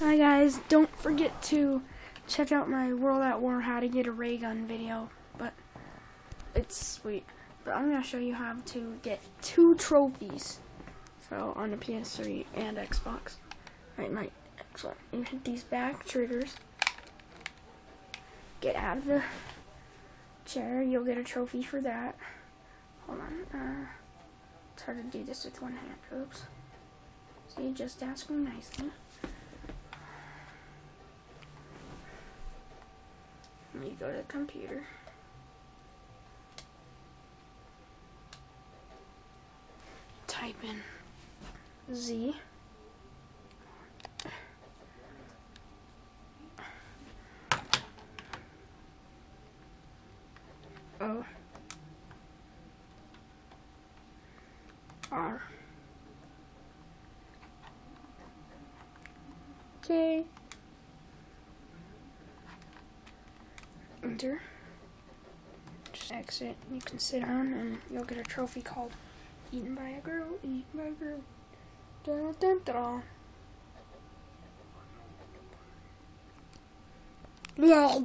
Hi guys, don't forget to check out my World at War how to get a ray gun video, but it's sweet. But I'm going to show you how to get two trophies. So on the PS3 and Xbox. Right, my Xbox. You hit these back triggers. Get out of the chair, you'll get a trophy for that. Hold on. Uh, it's hard to do this with one hand. Oops. See, just ask me nicely. Let me go to the computer. Type in Z. O. R. K. Enter. Just exit. You can sit down and you'll get a trophy called Eaten by a Girl, Eaten by a Girl. Dun, dun, dun. Yeah.